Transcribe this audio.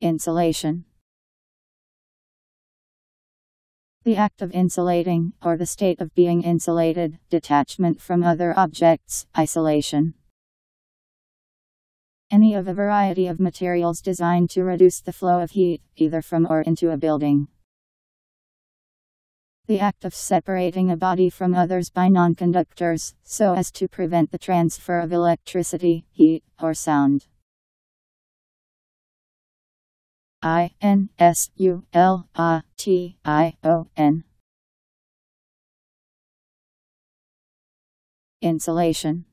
Insulation The act of insulating, or the state of being insulated, detachment from other objects, isolation. Any of a variety of materials designed to reduce the flow of heat, either from or into a building. The act of separating a body from others by nonconductors, so as to prevent the transfer of electricity, heat, or sound. I N S U L A T I O N. Insulation